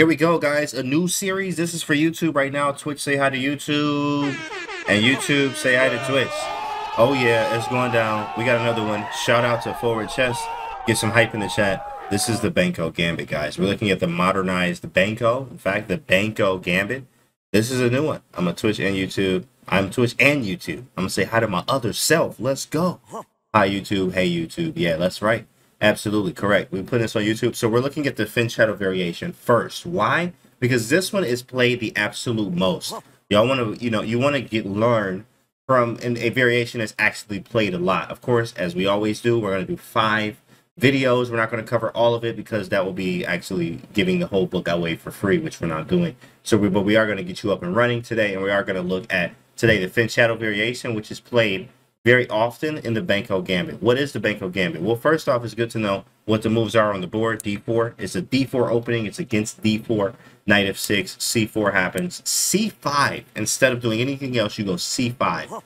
Here we go, guys. A new series. This is for YouTube right now. Twitch, say hi to YouTube. And YouTube, say hi to Twitch. Oh, yeah, it's going down. We got another one. Shout out to Forward Chess. Get some hype in the chat. This is the Benko Gambit, guys. We're looking at the modernized Benko. In fact, the Benko Gambit. This is a new one. I'm a Twitch and YouTube. I'm Twitch and YouTube. I'm going to say hi to my other self. Let's go. Hi, YouTube. Hey, YouTube. Yeah, that's right. Absolutely correct. We put this on YouTube. So we're looking at the Fianchetto variation first. Why? Because this one is played the absolute most. Y'all want to, you know, you want to get learn from an, a variation that's actually played a lot. Of course, as we always do, we're going to do five videos. We're not going to cover all of it because that will be actually giving the whole book away for free, which we're not doing. So, we, but we are going to get you up and running today, and we are going to look at today the Fianchetto variation, which is played very often in the Benko Gambit. What is the Benko Gambit? Well, first off, it's good to know what the moves are on the board. D4 It's a D4 opening. It's against D4. Knight f6. C4 happens. C5. Instead of doing anything else, you go C5.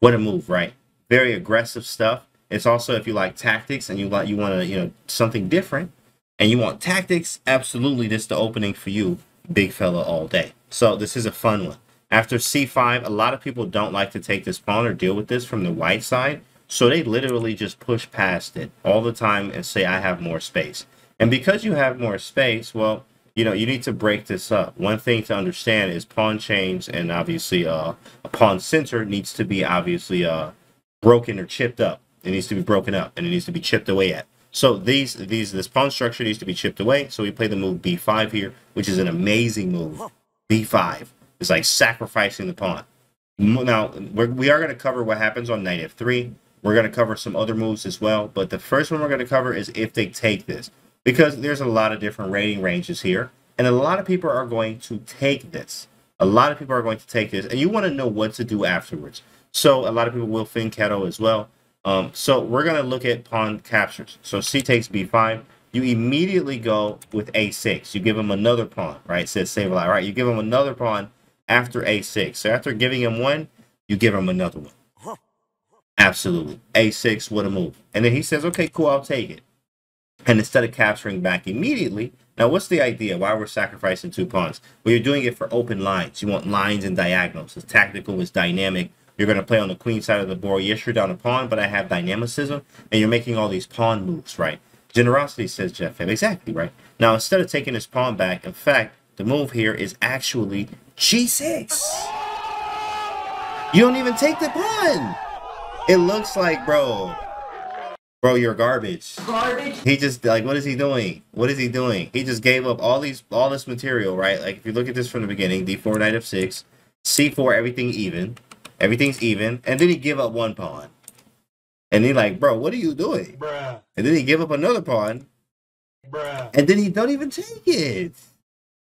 What a move, right? Very aggressive stuff. It's also if you like tactics and you like you want to you know something different and you want tactics. Absolutely, this is the opening for you, big fella, all day. So this is a fun one. After c5, a lot of people don't like to take this pawn or deal with this from the white side. So they literally just push past it all the time and say, I have more space. And because you have more space, well, you know, you need to break this up. One thing to understand is pawn chains and obviously uh, a pawn center needs to be obviously uh, broken or chipped up. It needs to be broken up and it needs to be chipped away at. So these these this pawn structure needs to be chipped away. So we play the move b5 here, which is an amazing move. b5. It's like sacrificing the pawn. Now, we're, we are going to cover what happens on knight f3. We're going to cover some other moves as well. But the first one we're going to cover is if they take this. Because there's a lot of different rating ranges here. And a lot of people are going to take this. A lot of people are going to take this. And you want to know what to do afterwards. So a lot of people will fianchetto as well. Um, so we're going to look at pawn captures. So c takes b5 you immediately go with a6. You give him another pawn, right? It says save a lot, right? You give him another pawn after a6. So after giving him one, you give him another one. Absolutely. a6, what a move. And then he says, okay, cool, I'll take it. And instead of capturing back immediately, now what's the idea? Why we're sacrificing two pawns? Well, you're doing it for open lines. You want lines and diagonals. It's tactical, it's dynamic. You're going to play on the queen side of the board. Yes, you're down a pawn, but I have dynamicism, and you're making all these pawn moves, right? Generosity, says Jeff Exactly, right? Now, instead of taking his pawn back, in fact, the move here is actually G6. You don't even take the pawn. It looks like, bro, bro, you're garbage. Garbage. He just like, what is he doing? What is he doing? He just gave up all these, all this material, right? Like if you look at this from the beginning, D4, Knight f6, C4, everything even, everything's even, and then he give up one pawn, and he like, bro, what are you doing? Bruh. And then he give up another pawn, Bruh. and then he don't even take it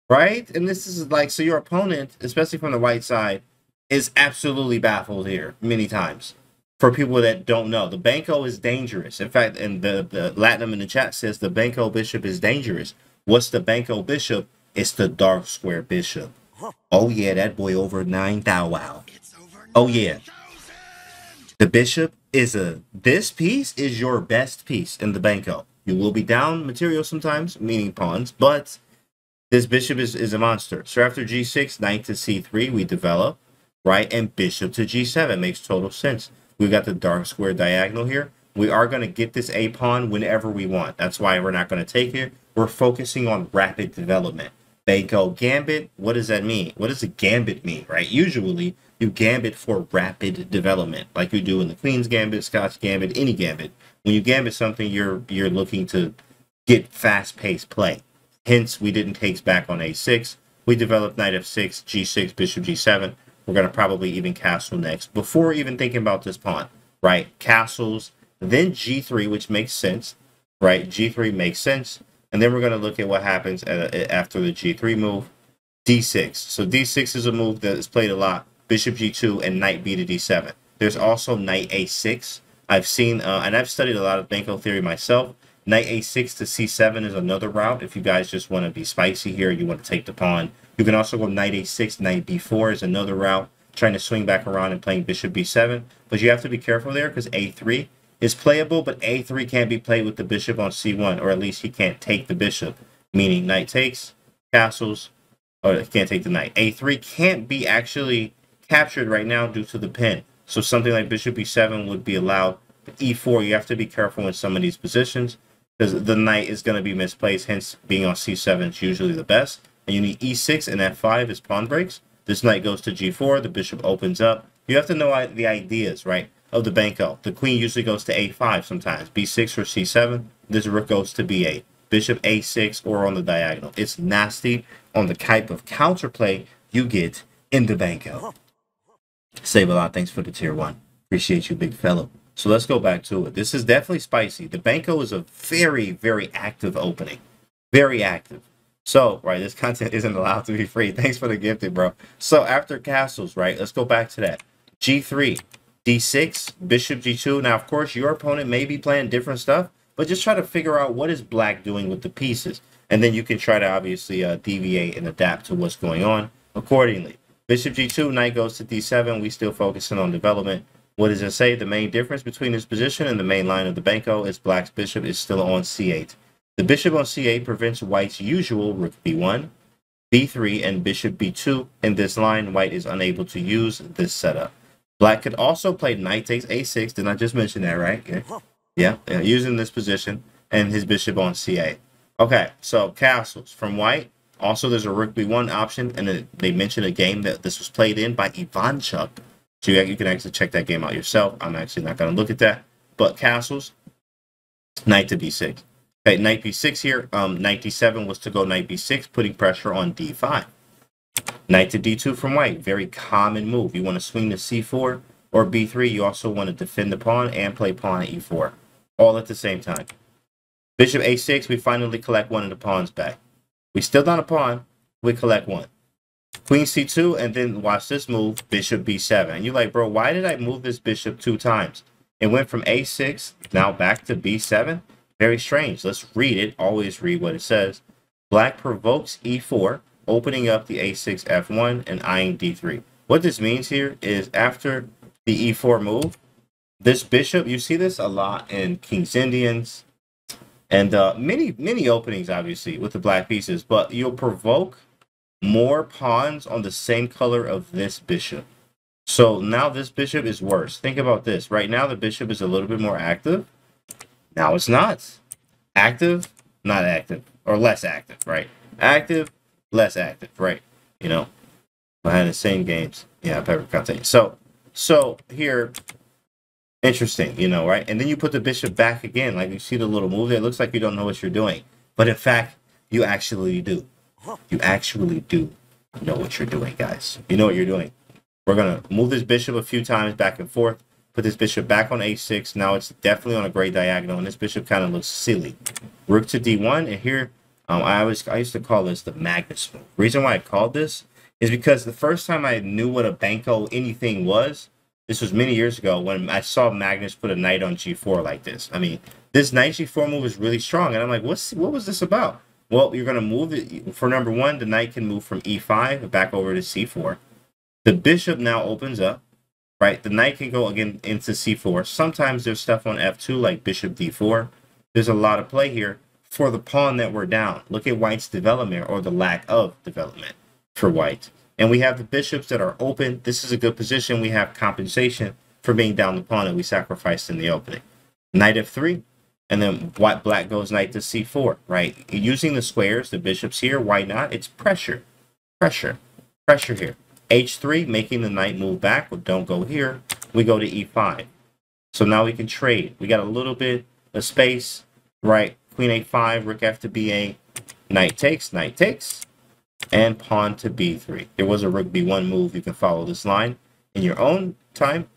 right? And this is like so your opponent, especially from the white side, is absolutely baffled here many times. For people that don't know, the Benko is dangerous. In fact, and the, the Latinum in the chat says the Benko Bishop is dangerous. What's the Benko Bishop? It's the dark square bishop. Oh yeah, that boy over nine thou wow. Oh yeah. The bishop is a this piece is your best piece in the Benko. You will be down material sometimes, meaning pawns, but this bishop is, is a monster. So after g6, knight to c3, we develop, right? And bishop to g7 makes total sense. We've got the dark square diagonal here. We are going to get this a pawn whenever we want. That's why we're not going to take it. We're focusing on rapid development. They go gambit. What does that mean? What does a gambit mean, right? Usually, you gambit for rapid development, like you do in the Queen's Gambit, Scotch Gambit, any gambit. When you gambit something, you're you're looking to get fast-paced play. Hence, we didn't take back on a6. We developed knight f6, g6, bishop g7. We're going to probably even castle next before even thinking about this pawn, right? Castles, then g3, which makes sense, right? g3 makes sense. And then we're going to look at what happens at, after the g3 move, d6. So d6 is a move that is played a lot. Bishop g2 and knight b to d7. There's also knight a6. I've seen, uh, and I've studied a lot of Benko theory myself. Knight a6 to c7 is another route. If you guys just want to be spicy here, you want to take the pawn. You can also go knight a6, knight b4 is another route. Trying to swing back around and playing bishop b7. But you have to be careful there because a3 is playable, but a3 can't be played with the bishop on c1, or at least he can't take the bishop. Meaning knight takes, castles. Oh, can't take the knight. A3 can't be actually captured right now due to the pin. So something like bishop b7 would be allowed. But e4, you have to be careful in some of these positions because the knight is going to be misplaced. Hence, being on c7 is usually the best. And you need e6 and f5 as pawn breaks. This knight goes to g4. The bishop opens up. You have to know the ideas, right, of the Benko. The queen usually goes to a5 sometimes. b6 or c7. This rook goes to b8. Bishop a6 or on the diagonal. It's nasty on the type of counterplay you get in the Benko. Save a lot. Thanks for the tier one. Appreciate you, big fellow. So let's go back to it. This is definitely spicy. The Benko is a very, very active opening. Very active. So, right, this content isn't allowed to be free. Thanks for the gifted, bro. So after castles, right, let's go back to that. G3, D6, Bishop G2. Now, of course, your opponent may be playing different stuff, but just try to figure out what is black doing with the pieces. And then you can try to obviously uh, deviate and adapt to what's going on accordingly. Bishop G2, knight goes to D7. We still focusing on development. What does it say? The main difference between this position and the main line of the Benko is black's bishop is still on c8. The bishop on c8 prevents white's usual rook b1, b3, and bishop b2. In this line, white is unable to use this setup. Black could also play knight takes a6. Did I just mention that, right? Yeah, yeah, using this position and his bishop on c8. Okay, so castles from white. Also, there's a rook b1 option, and they mentioned a game that this was played in by Ivanchuk. So you, you can actually check that game out yourself. I'm actually not going to look at that. But castles, knight to b6. Okay, knight b6 here. Um, knight d7 was to go knight b6, putting pressure on d5. Knight to d2 from white, very common move. You want to swing to c4 or b3. You also want to defend the pawn and play pawn at e4, all at the same time. Bishop a6, we finally collect one of the pawns back. We still not a pawn, we collect one. Queen c2, and then watch this move, bishop b7. And you're like, bro, why did I move this bishop two times? It went from a6, now back to b7. Very strange. Let's read it. Always read what it says. Black provokes e4, opening up the a6 f1 and eyeing d3. What this means here is after the e4 move, this bishop, you see this a lot in King's Indians and uh, many, many openings, obviously, with the black pieces, but you'll provoke more pawns on the same color of this bishop. So now this bishop is worse. Think about this. Right now the bishop is a little bit more active. Now it's not. Active, not active. Or less active, right? Active, less active, right? You know, behind the same games. Yeah, pepper content. So, so here, interesting, you know, right? And then you put the bishop back again. Like you see the little move. It looks like you don't know what you're doing. But in fact, you actually do. You actually do know what you're doing, guys. You know what you're doing. We're going to move this bishop a few times back and forth. Put this bishop back on a6. Now it's definitely on a great diagonal, and this bishop kind of looks silly. Rook to d1, and here um, I always I used to call this the Magnus move. Reason why I called this is because the first time I knew what a Benko anything was, this was many years ago when I saw Magnus put a knight on g4 like this. I mean, this knight g4 move is really strong, and I'm like, what's what was this about? Well, you're going to move it. For number one, the knight can move from e5 back over to c4. The bishop now opens up, right? The knight can go again into c4. Sometimes there's stuff on f2 like bishop d4. There's a lot of play here for the pawn that we're down. Look at white's development or the lack of development for white. And we have the bishops that are open. This is a good position. We have compensation for being down the pawn that we sacrificed in the opening. Knight f3, and then white black goes knight to c4, right? Using the squares, the bishops here, why not? It's pressure, pressure, pressure here. h3, making the knight move back. Well, don't go here. We go to e5. So now we can trade. We got a little bit of space, right? Queen a5, rook f to b8, knight takes, knight takes, and pawn to b3. There was a rook b1 move. You can follow this line in your own time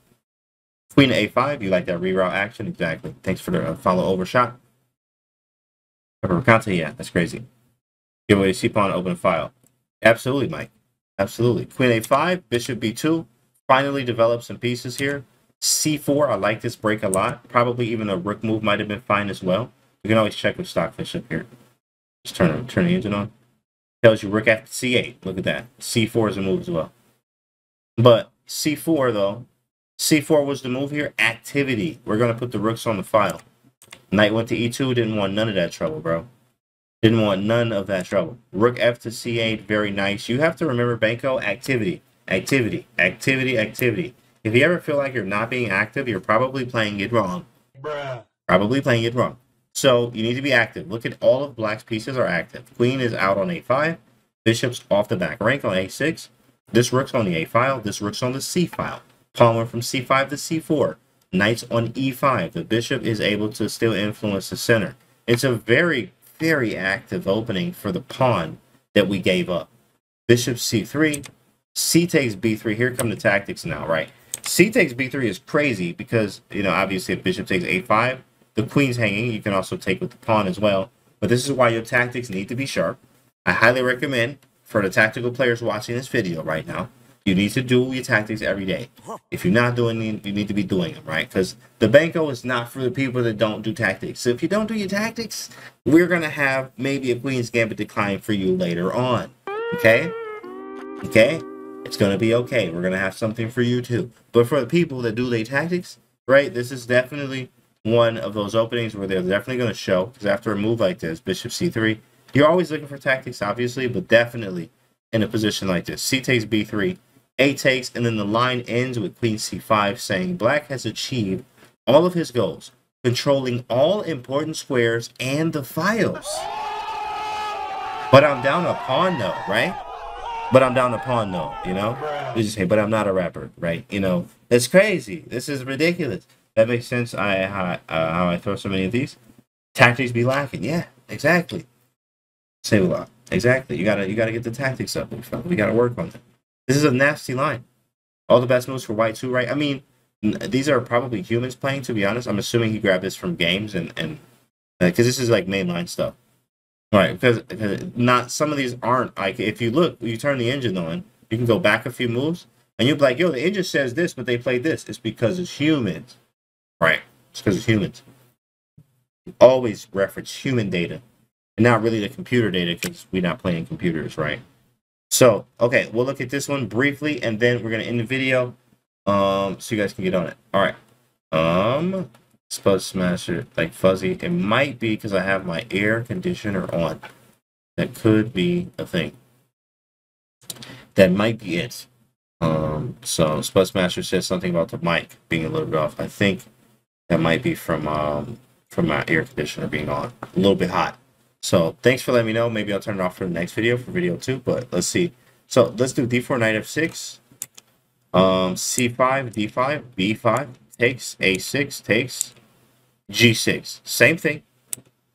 Queen a5, you like that reroute action? Exactly. Thanks for the uh, follow overshot. Conte, yeah, that's crazy. Give away C pawn, open file. Absolutely, Mike. Absolutely. Queen a5, bishop b2. Finally develop some pieces here. c4, I like this break a lot. Probably even a rook move might have been fine as well. You can always check with Stockfish up here. Just turn, turn the engine on. Tells you rook after c8. Look at that. c4 is a move as well. But c4, though, C4 was the move here. Activity. We're going to put the rooks on the file. Knight went to E2. Didn't want none of that trouble, bro. Didn't want none of that trouble. Rook F to C8, very nice. You have to remember, Benko, activity, activity, activity, activity. If you ever feel like you're not being active, you're probably playing it wrong. Bruh. Probably playing it wrong. So you need to be active. Look at all of black's pieces are active. Queen is out on a5. Bishop's off the back rank on a6. This rook's on the a file. This rook's on the c file. Pawn went from c5 to c4. Knight's on e5. The bishop is able to still influence the center. It's a very, very active opening for the pawn that we gave up. Bishop c3. C takes b3. Here come the tactics now, right? C takes b3 is crazy because, you know, obviously if bishop takes a5, the queen's hanging. You can also take with the pawn as well. But this is why your tactics need to be sharp. I highly recommend for the tactical players watching this video right now, you need to do your tactics every day. If you're not doing them, you need to be doing them, right? Because the Benko is not for the people that don't do tactics. So if you don't do your tactics, we're going to have maybe a Queen's Gambit decline for you later on. Okay? Okay? It's going to be okay. We're going to have something for you too. But for the people that do their tactics, right, this is definitely one of those openings where they're definitely going to show. Because after a move like this, Bishop C3, you're always looking for tactics, obviously, but definitely in a position like this. C takes B3, A takes, and then the line ends with Queen C5, saying Black has achieved all of his goals, controlling all important squares and the files. But I'm down a pawn though, right? But I'm down a pawn though, you know? You just say, but I'm not a rapper, right? You know, it's crazy. This is ridiculous. That makes sense. I how, uh, how I throw so many of these tactics be lacking. Yeah, exactly. Save a lot. Exactly. You gotta you gotta get the tactics up. We gotta work on it. This is a nasty line. All the best moves for white too, right? I mean, these are probably humans playing. To be honest, I'm assuming he grabbed this from games and and because uh, this is like mainline stuff. Right, because, not some of these aren't like if you look, you turn the engine on, you can go back a few moves, and you'll be like, "Yo, the engine says this, but they play this." It's because it's humans, right? It's because it's humans. Always reference human data and not really the computer data because we're not playing computers, right? So, okay, we'll look at this one briefly, and then we're gonna end the video, um, so you guys can get on it. All right. Um, Spud Smasher, like fuzzy. It might be because I have my air conditioner on. That could be a thing. That might be it. Um, so Spud Smasher says something about the mic being a little bit off. I think that might be from um from my air conditioner being on. A little bit hot. So thanks for letting me know. Maybe I'll turn it off for the next video for video two, but let's see. So let's do d4 knight f6, um, c5, d5, b5, takes, a6, takes, g6. Same thing.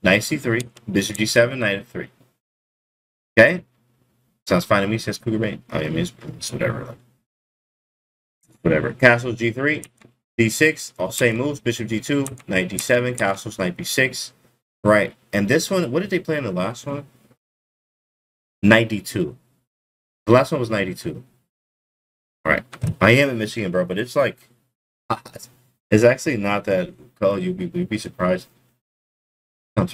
Knight c3, bishop g7, knight f3. Okay? Sounds fine to me, says Cougar Bane. I mean, it's, whatever. Whatever. Castle g3, d6, all same moves. Bishop g2, knight d7, castles, knight b6. Right. And this one, what did they play in the last one? 92. The last one was 92. All right. I am in Michigan, bro, but it's like, it's actually not that cold. You'd be, you'd be surprised. I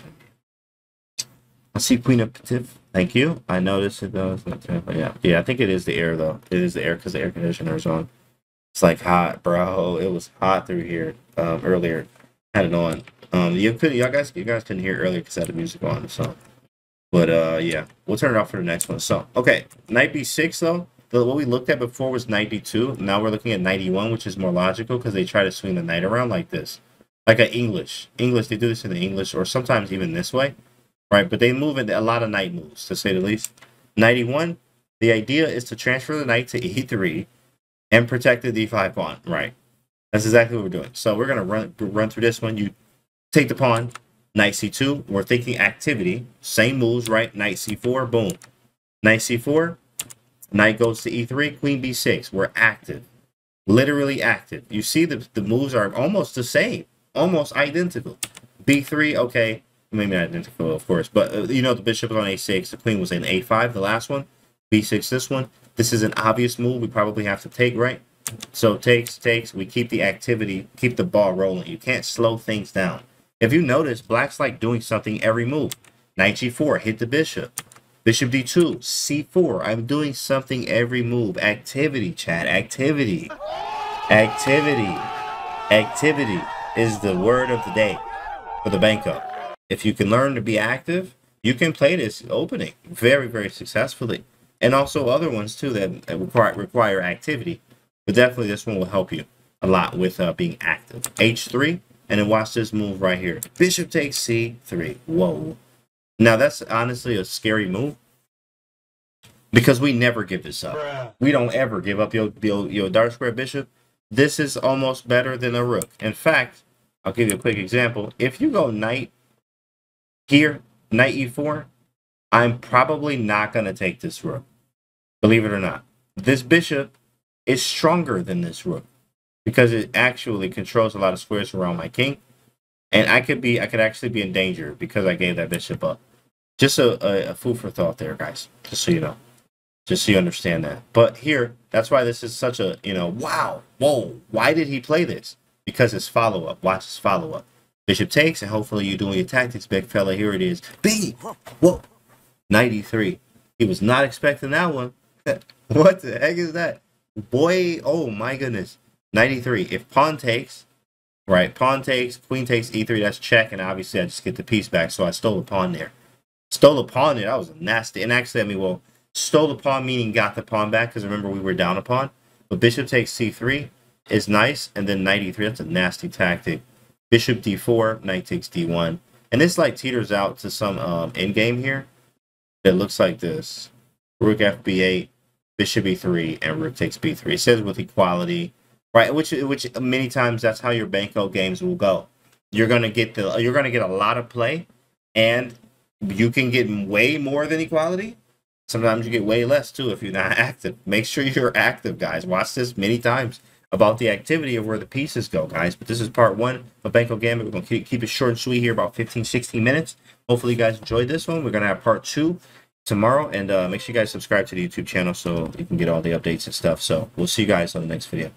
see Queen of Patif. Thank you. I noticed it though. Not terrible. Yeah. Yeah, I think it is the air though. It is the air because the air conditioner is on. It's like hot, bro. It was hot through here um, earlier. Had it on. Um, you could, y'all guys, you guys couldn't hear earlier because I had the music on. So, but uh, yeah, we'll turn it off for the next one. So, okay, knight b6 though. The, what we looked at before was 92. Now we're looking at 91, which is more logical because they try to swing the knight around like this, like an English. English, they do this in the English, or sometimes even this way, right? But they move in a lot of knight moves, to say the least. 91. The idea is to transfer the knight to e3 and protect the d5 pawn, right? That's exactly what we're doing. So we're gonna run run through this one. You Take the pawn, knight c2. We're thinking activity. Same moves, right? Knight c4, boom. Knight c4, knight goes to e3, queen b6. We're active. Literally active. You see the, the moves are almost the same. Almost identical. b3, okay. Maybe not identical, of course. But, uh, you know, the bishop is on a6. The queen was in a5, the last one. b6, this one. This is an obvious move we probably have to take, right? So takes, takes. We keep the activity, keep the ball rolling. You can't slow things down. If you notice, black's like doing something every move. Knight g4, hit the bishop. Bishop d2, c4. I'm doing something every move. Activity, chat. Activity. Activity. Activity is the word of the day for the Benko. If you can learn to be active, you can play this opening very, very successfully. And also other ones too that, that require, require activity. But definitely this one will help you a lot with uh, being active. H3, and then watch this move right here. Bishop takes C3. Whoa. Now that's honestly a scary move because we never give this up. We don't ever give up your, your, your dark square bishop. This is almost better than a rook. In fact, I'll give you a quick example. If you go knight here, knight e4, I'm probably not going to take this rook. Believe it or not. This bishop is stronger than this rook because it actually controls a lot of squares around my king. And I could be, I could actually be in danger because I gave that bishop up. Just a, a, a food for thought there, guys. Just so you know. Just so you understand that. But here, that's why this is such a, you know, wow, whoa, why did he play this? Because his follow up. Watch his follow up. Bishop takes, and hopefully you're doing your tactics, big fella. Here it is. B. Whoa. 93. He was not expecting that one. what the heck is that? Boy, oh my goodness. 93. If pawn takes, right, pawn takes, queen takes, e3, that's check, and obviously I just get the piece back, so I stole a pawn there. Stole a pawn there, that was nasty. And actually, I mean, well, stole the pawn meaning got the pawn back, because remember we were down a pawn. But bishop takes c3 is nice, and then knight e3, that's a nasty tactic. Bishop d4, knight takes d1. And this like teeters out to some um, endgame here that looks like this. Rook fb8, bishop e3, and rook takes b3. It says with equality, right? Which which many times that's how your Benko games will go. You're gonna get the you're gonna get a lot of play, and you can get way more than equality. Sometimes you get way less too if you're not active. Make sure you're active, guys. Watch this many times about the activity of where the pieces go, guys. But this is part one of Benko Gambit. We're going to keep it short and sweet here, about 15, 16 minutes. Hopefully you guys enjoyed this one. We're going to have part two tomorrow. And uh, make sure you guys subscribe to the YouTube channel so you can get all the updates and stuff. So we'll see you guys on the next video.